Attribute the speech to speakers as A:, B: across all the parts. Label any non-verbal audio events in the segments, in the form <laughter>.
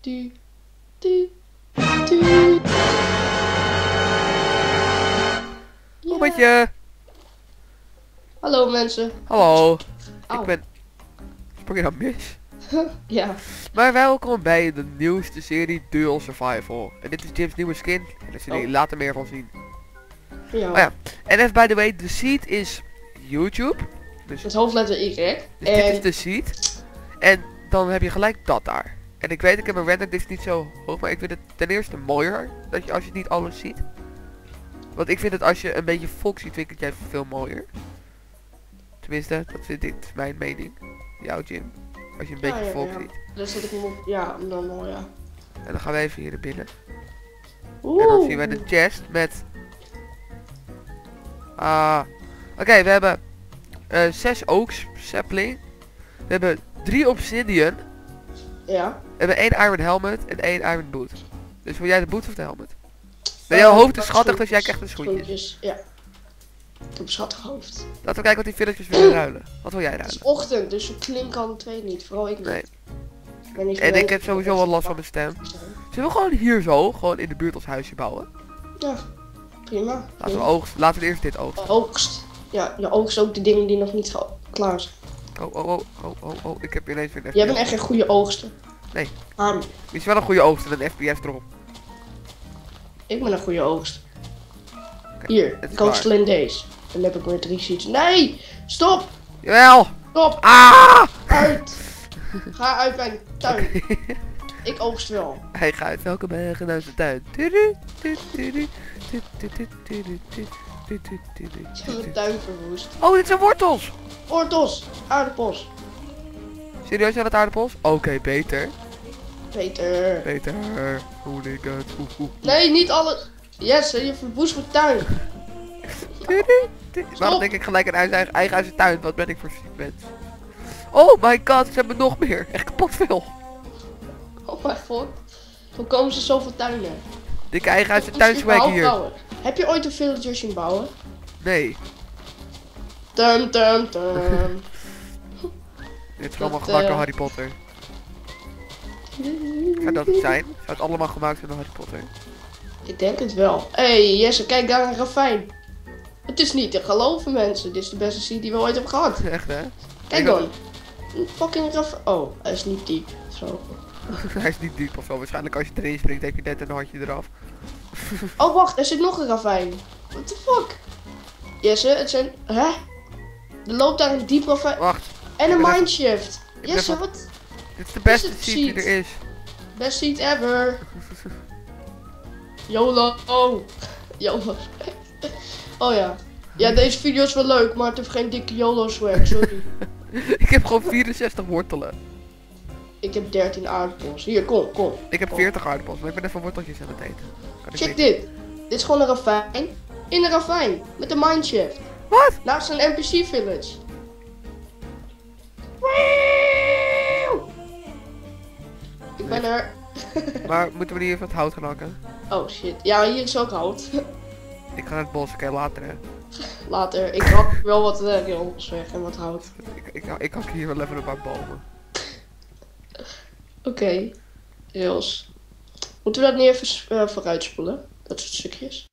A: Du, du, du. Ja.
B: Bommetje.
A: Hallo mensen.
B: Hallo.
A: Au.
B: Ik ben... Sprong je nou mis? <laughs>
A: Ja.
B: Maar welkom bij de nieuwste serie Dual Survival. En dit is Jim's nieuwe skin. En daar zullen jullie
A: Oh.
B: later meer van zien.
A: ja.
B: Oh ja. En even by the way, de seed is YouTube. Dus,
A: Met hoofdletter Y.
B: dus dit is
A: En
B: de seed. En dan heb je gelijk dat daar. En ik weet, ik heb een render dit is niet zo hoog, maar ik vind het ten eerste mooier. Dat je als je niet alles ziet. Want ik vind het als je een beetje volk ziet, vind ik het juist veel mooier. Tenminste, dat vind ik, mijn mening. Jouw Jim. Als je een
A: Ja,
B: beetje
A: ja,
B: volk
A: ja.
B: ziet.
A: daar zet ik hem op. Ja, normaal ja.
B: En dan gaan we even hier naar binnen.
A: Oeh.
B: En dan zien we de chest met... Ah. Oké, we hebben eh, zes oaks sapling. We hebben drie obsidian.
A: Ja.
B: We hebben één iron helmet en één iron boot. Dus wil jij de boot of de helmet?
A: Eh,
B: jouw hoofd is schattig, dus jij krijgt een schoentje.
A: Schoentjes, Ja. Ik heb een schattig hoofd.
B: Laten we kijken wat die villagers willen <clears throat> ruilen. Wat wil jij
A: Het is
B: ruilen?
A: ochtend, dus klinken alle twee niet. Vooral ik niet.
B: Nee.
A: Ik ben niet
B: En ik
A: gewend
B: heb sowieso wel last van mijn stem. Zullen we gewoon hier zo, gewoon in de buurt ons huisje bouwen?
A: Ja, prima.
B: Laten we oogst, laten we eerst dit oogsten.
A: Oogst. Ja, je oogst ook de dingen die nog niet klaar zijn.
B: Oh, oh, oh, oh, oh, oh, ik heb ineens weer
A: Jij bent echt een goede oogster.
B: Nee.
A: Ah,
B: Die is wel een goede oogst en een FPS erop.
A: ik ben een goede oogst. Hier, oogst alleen deze. Dan heb ik weer drie seats. Nee! Stop!
B: Jawel!
A: Stop!
B: Ah!
A: Uit! Ga uit mijn tuin. Ik oogst wel.
B: Hij gaat welke bergen naar zijn tuin.
A: Ik heb mijn
B: tudu.
A: tuin verwoest.
B: Oh, dit zijn wortels!
A: Ortos! Aardappels.
B: Serieus zijn het aardappels? Oké, beter.
A: Peter.
B: Beter. Hoe ik het. Oeh, oeh.
A: Nee, niet alle... Yes, je verwoest mijn tuin.
B: Waarom denk ik gelijk aan eigen, eigen, huis en tuin? Wat ben ik voor ziek? Oh my god, ze hebben nog meer. Echt kapot veel.
A: Oh mijn god. Hoe komen ze zoveel tuinen?
B: Dikke eigen huis en tuin swag hier.
A: bouwen? Heb je ooit een villager zien bouwen?
B: Nee,
A: Tum tum tum. <laughs>
B: dit is allemaal gemaakt door
A: eh,
B: Harry Potter. Zou dat het zijn? Zou het allemaal gemaakt door Harry Potter?
A: Ik denk het wel. Hé hey, Jesse, kijk daar een ravijn. Het is niet te geloven mensen. Dit is de beste seed die we ooit hebben gehad.
B: Echt hè?
A: Kijk dan. Een fucking ravijn. Oh, hij is niet diep. Zo. <laughs>
B: Hij is niet diep of zo. Waarschijnlijk als je erin springt heb je net een hartje eraf. <laughs>
A: Oh wacht, er zit nog een ravijn. What the fuck? Jesse, het zijn... Hè? Er loopt daar een diep ravijn.
B: Wacht,
A: En een mindshift.
B: even-
A: wat?
B: dit is de beste seed die er is.
A: Best seed ever. <laughs> YOLO. Oh. YOLO. <laughs> Oh ja. Ja, deze video is wel leuk, maar het heeft geen dikke YOLO swag, sorry. <laughs>
B: ik heb gewoon 64 wortelen.
A: Ik heb 13 aardappels. Hier, kom, kom.
B: Ik heb
A: kom.
B: 40 aardappels, maar ik ben even worteltjes aan het eten. Kan
A: Check dit. Dit is gewoon een ravijn. In een ravijn. Met een mindshift.
B: Wat?
A: Naast een NPC village. Ik ben er. <laughs>
B: Maar moeten we die even het hout gaan hakken?
A: Oh shit. Ja, hier is ook hout. <laughs>
B: Ik ga naar het bos, oké later hè.
A: Later. Ik hak wel wat uh, weg en wat hout.
B: Ik, ik, ik hak hier wel even een paar bomen. <laughs>
A: Oké. Rails. Moeten we dat niet even eh, vooruitspoelen? Dat soort stukjes.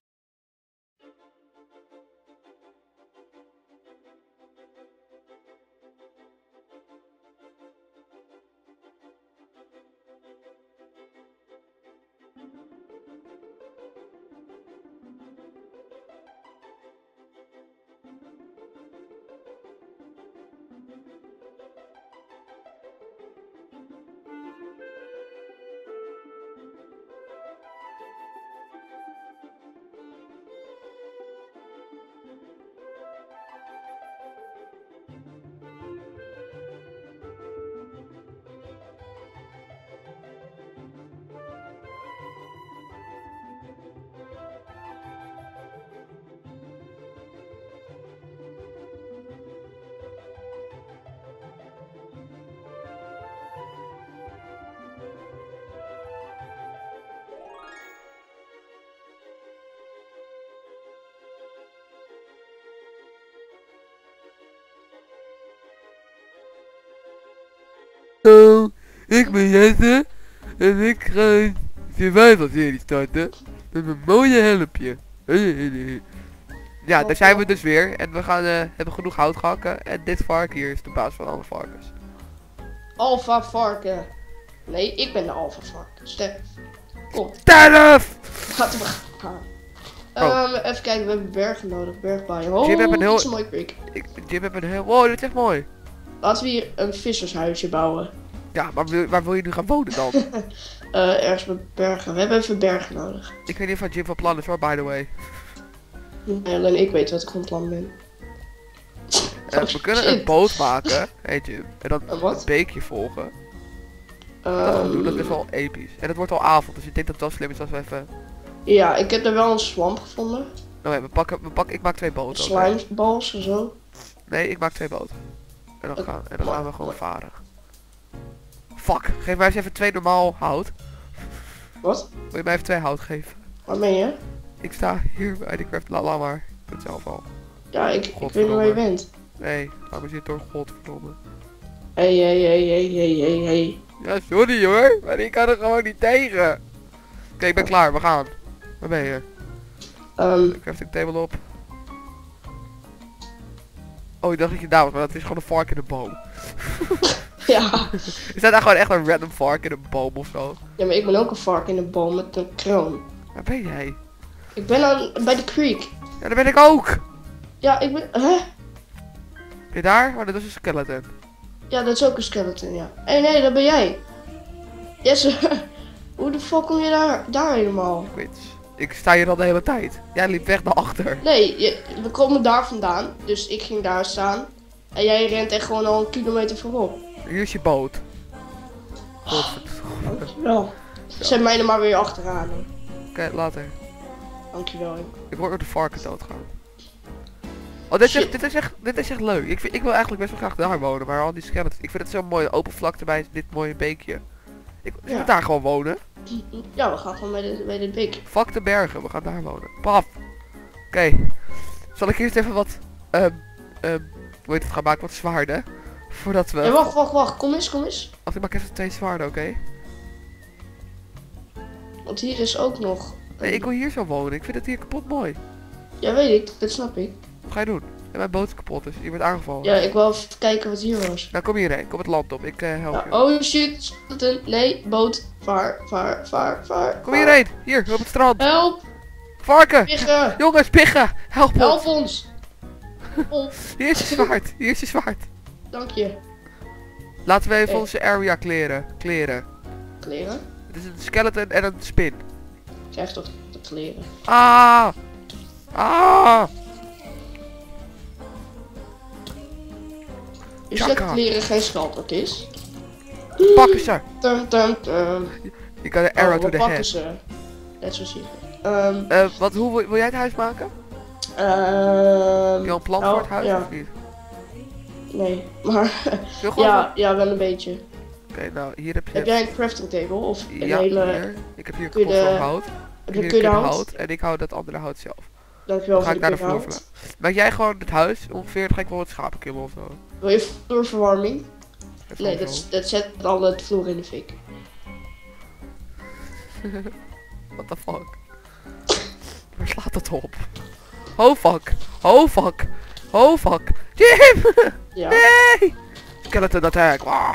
B: Zo, ik ben Jesse. En ik ga een survival serie starten. Met mijn mooie helmpje. Ja, daar zijn we dus weer. En we gaan, eh, hebben genoeg hout gehakken. En dit varken hier is de baas van alle varkens.
A: Alpha varken. Nee, ik ben de alpha varken. Sterk. Kom,
B: Sterf!
A: laten we gaan.
B: Oh.
A: Ehm, even kijken, we hebben bergen nodig. Bergbaaien. Oh,
B: Jim, hebben een heel-
A: dat is een mooi creek.
B: Ik, Jim heeft een heel... Wow, dit is echt mooi.
A: Laten we hier een vissershuisje bouwen.
B: Ja, maar wil- waar wil je nu gaan wonen dan? <laughs>
A: Eh, ergens met bergen. We hebben even bergen nodig.
B: ik weet niet of Jim van plan is hoor, by the way.
A: Nee, alleen ik weet wat ik van plan ben.
B: Eh,
A: Oh,
B: we kunnen
A: shit.
B: een boot maken. Hey Jim. En dan
A: Een wat?
B: een beekje volgen. Dat gaan we doen, dat is
A: Ehm,
B: wel episch. En het wordt al avond, dus ik denk dat het wel slim is als we even...
A: ja, ik heb er wel een swamp gevonden.
B: Nou, we pakken, we pakken, ik maak twee boten. oké?
A: Slimeballs en zo.
B: Nee, ik maak twee boten. En dan gaan, en dan gaan we gewoon varen. Fuck, geef mij eens even twee normaal hout.
A: Wat?
B: Wil je mij even twee hout geven?
A: Waar ben je?
B: Ik sta hier bij de craft. La, maar. Ik het zelf al.
A: Ja, ik, ik weet niet waar je bent.
B: Nee, laat me zitten door. Godverdomme.
A: Hey, hey, hey, hey, hey, hey, hey.
B: Ja, sorry hoor. Maar ik kan er gewoon niet tegen. Oké, ik ben klaar. We gaan. Waar ben je?
A: Ehm,
B: De crafting table op. Oh, ik dacht dat je daar was, maar dat is gewoon een vark in een boom. <laughs>
A: ja. <laughs>
B: Is dat nou gewoon echt een random vark in een boom of zo?
A: ja, maar ik ben ook een vark in een boom met een kroon.
B: Waar ben jij?
A: Ik ben aan, bij de creek.
B: Ja, daar ben ik ook.
A: Ja, ik ben... Hè?
B: Ben je daar? Oh, dat is een skeleton.
A: Ja, dat is ook een skeleton, ja. Hé, hey, nee, dat ben jij. Jesse, <laughs> hoe de fuck kom je daar, daar helemaal?
B: Ik weet Ik sta hier al de hele tijd. Jij liep weg naar achter.
A: Nee, je, we komen daar vandaan, dus ik ging daar staan. En jij rent echt gewoon al een kilometer voorop.
B: Hier is je boot. Godverdomme.
A: Dankjewel. Zet mij er maar weer achteraan.
B: Oké, later.
A: Dankjewel.
B: Ik word door de varken doodgaan. Oh, dit is, echt, dit, is echt, dit is echt leuk. Ik, vind, ik wil eigenlijk best wel graag daar wonen, maar al die skeletons. Ik vind het zo'n mooie open vlakte bij dit mooie beekje. Ik
A: Ja.
B: daar gewoon wonen.
A: Ja, we gaan gewoon bij de, bij de beek.
B: Fuck de bergen, we gaan daar wonen. Paf. Oké. Zal ik eerst even wat, ehm, ehm, hoe heet het, gaan maken? Wat zwaarden. Voordat we...
A: Ja, wacht, wacht, wacht. Kom eens, kom eens.
B: Wacht, ik maak even twee zwaarden, oké?
A: Want hier is ook nog...
B: Nee, ik wil hier zo wonen. Ik vind het hier kapot mooi.
A: Ja, weet ik. Dat snap ik.
B: Wat ga je doen? En mijn boot is kapot, dus je wordt aangevallen.
A: Ja, ik wil even kijken wat hier was.
B: Nou, kom hierheen. Kom het land op. Ik eh, help
A: Ja,
B: je.
A: oh shit. skeleton. Nee, boot. Vaar, vaar, vaar, vaar.
B: Kom hierheen. Hier, op het strand.
A: Help!
B: Varken!
A: Piggen!
B: Jongens, piggen! Help ons!
A: Help ons! <laughs>
B: Hier is je zwaard. Hier is je zwaard.
A: dank je.
B: Laten we even
A: Hey.
B: onze area kleren. Kleren.
A: Kleren?
B: Het is een skeleton en een spin.
A: Krijg toch de kleren.
B: Ah! Ah! Chaka.
A: dat kleren geen scheldwoord is?
B: Pakken ze!
A: Tum, tum, tum.
B: Je kan een arrow
A: oh,
B: to the
A: pakken
B: head.
A: ze. Net zo zie Ehm
B: Eh, wat, hoe wil, wil jij het huis maken?
A: ehm
B: Heb je al een plan
A: oh,
B: voor het huis
A: ja.
B: of niet?
A: Nee, <laughs> maar ja, ja, wel een beetje.
B: Oké, nou, hier heb je...
A: Heb jij een crafting table of een
B: ja,
A: hele...
B: hier. Ik heb hier
A: kun je de-
B: koffel hout. Ik
A: Heb
B: hier
A: de
B: kudde
A: hout?
B: En ik hou dat andere hout zelf.
A: Dankjewel
B: Dan ga ik
A: de
B: naar de vloer
A: hout.
B: Maak jij gewoon het huis ongeveer, dan ga ik wel wat schapen killen of zo.
A: Wil je vloerverwarming?
B: Even
A: Nee, dat, dat zet al het vloer in de fik. <laughs>
B: What the fuck? Waar slaat dat op? Oh fuck. Oh fuck. Oh fuck. Jim!
A: Ja, <laughs>
B: Nee! Skeleton attack. Ah.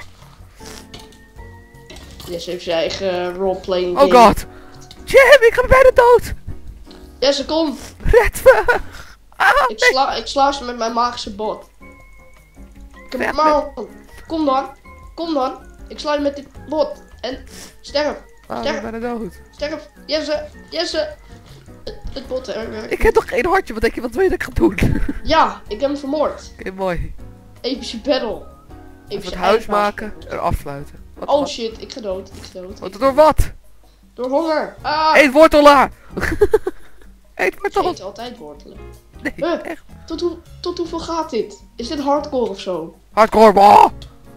A: Jesse heeft zijn eigen roleplaying
B: Oh
A: game.
B: god. Jim, ik ga bijna dood.
A: Jesse, kom!
B: Red me. <laughs> Ah,
A: Ik
B: nee.
A: sla, ik sla ze met mijn magische bot. Ik heb
B: Vet,
A: maar Kom dan. Kom dan. Ik sla je met dit bot. En sterf.
B: Ah, ik
A: Sterf.
B: ben bijna dood.
A: Sterf. Jesse. Jesse. Het, het bot er.
B: Ik heb toch geen hartje. Wat denk je wat wil je dat ik ga doen? Oké, <laughs>
A: Ja, ik heb hem vermoord.
B: mooi.
A: Epische battle.
B: Even het huis maken en afsluiten. Wat,
A: Oh
B: wat-
A: shit, ik ga dood. Ik ga dood.
B: wat- door wat?
A: Door honger. Ah!
B: Eet wortela! <laughs> Eet
A: Ik
B: wortel!
A: eet altijd wortelen. <laughs>
B: Nee,
A: Huh?
B: echt.
A: Tot, hoe, tot hoeveel gaat dit? Is dit hardcore of zo?
B: Hardcore, oh!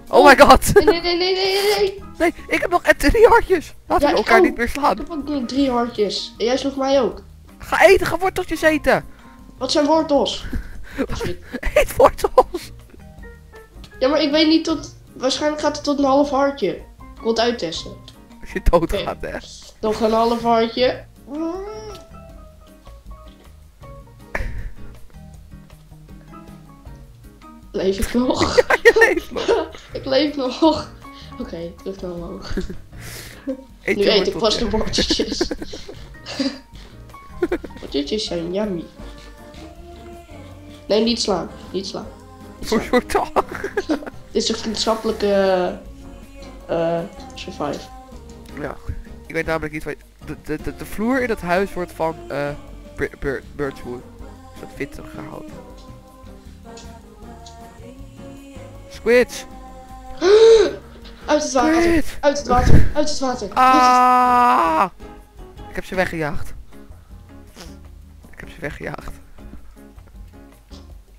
B: Oh my god!
A: Nee, nee, nee, nee, nee, nee, nee. <laughs>
B: Nee, ik heb nog drie hartjes. Laten
A: Ja,
B: we
A: ik
B: elkaar
A: ook.
B: niet meer
A: Ik
B: slaan.
A: heb ook nog drie hartjes. En jij sloeg mij ook.
B: Ga eten, ga worteltjes eten.
A: Wat zijn wortels? <laughs>
B: Eet wortels.
A: Ja, maar ik weet niet tot... Waarschijnlijk gaat het tot een half hartje. Ik wil het uittesten.
B: Als je doodgaat, hè.
A: Nog een half hartje. Leef ik nog? <laughs>
B: Je leeft nog. <laughs>
A: ik leef nog. Oké, terug naar omhoog. <laughs>
B: Eet
A: Nu
B: je
A: eet ik pas de worteltjes. worteltjes zijn yummy. Nee, niet slaan. Niet slaan. Niet
B: Voor toch.
A: Dit is een vriendschappelijke eh survive.
B: Ja, ik weet namelijk iets van... De, de, de, de vloer in het huis wordt van eh bir- bir- birchwood. Dus dat gehouden. Squids! <gasps>
A: Uit het water. Uit het water. Uit het water. Het-
B: Ah! Ik heb ze weggejaagd. Ik heb ze weggejaagd.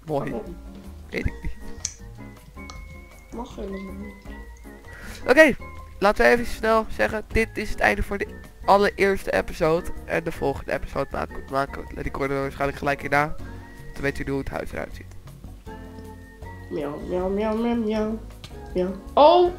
B: Mooi, weet ik niet.
A: Mag helemaal niet.
B: Oké, laten we even snel zeggen. Dit is het einde voor de allereerste episode. En de volgende episode maken, maken die er waarschijnlijk gelijk hierna. Dan weet u hoe het huis eruit ziet.
A: Meow, meow, meow, meow, meow, meow. Oh!